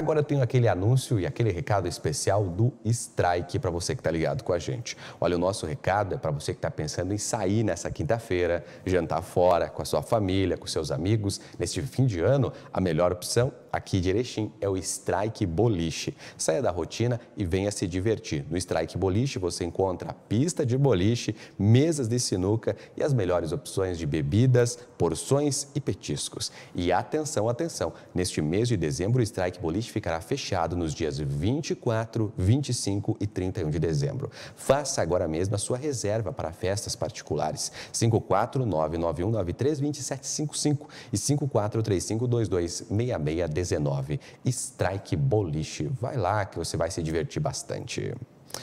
Agora eu tenho aquele anúncio e aquele recado especial do Strike para você que está ligado com a gente. Olha, o nosso recado é para você que está pensando em sair nessa quinta-feira, jantar fora com a sua família, com seus amigos. Neste fim de ano, a melhor opção aqui de Erechim é o Strike Boliche. Saia da rotina e venha se divertir. No Strike Boliche você encontra pista de boliche, mesas de sinuca e as melhores opções de bebidas, porções e petiscos. E atenção, atenção, neste mês de dezembro o Strike Boliche ficará fechado nos dias 24, 25 e 31 de dezembro. Faça agora mesmo a sua reserva para festas particulares. 54991932755 e 5435226619. Strike Boliche. Vai lá que você vai se divertir bastante.